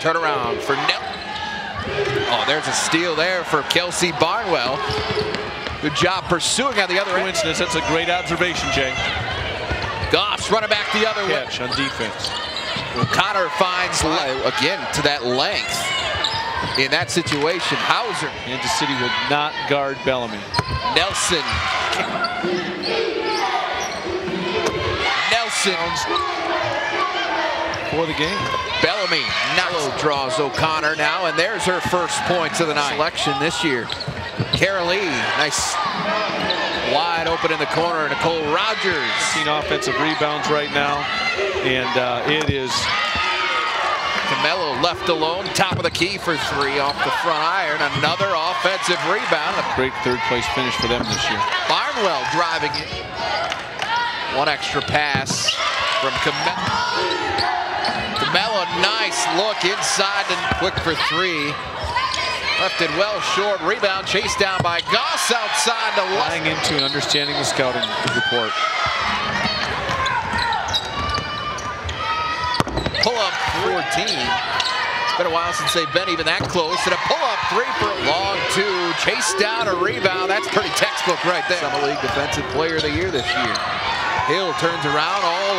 Turn around for Nell. Oh, there's a steal there for Kelsey Barnwell. Good job pursuing on the other end. Coincidence, that's a great observation, Jay. Goss running back the other way. Catch on defense. Connor finds, again, to that length. In that situation, Hauser, Kansas City will not guard Bellamy. Nelson. Nelson. For the game. Bellamy. Nello draws O'Connor now, and there's her first points of the night. Selection this year. Carolee, nice wide open in the corner. Nicole Rogers. 15 offensive rebounds right now, and uh, it is Camelo left alone, top of the key for three off the front iron. Another offensive rebound. A great third place finish for them this year. Barnwell driving it. One extra pass from Camelo. Camelo, nice look inside and quick for three. Left it well short. Rebound chased down by Goss outside the left. Buying into and understanding the scouting report. Pull up 14. It's been a while since they've been even that close. And a pull up three for a long two. Chase down a rebound. That's pretty textbook right there. Summit League Defensive Player of the Year this year. Hill turns around all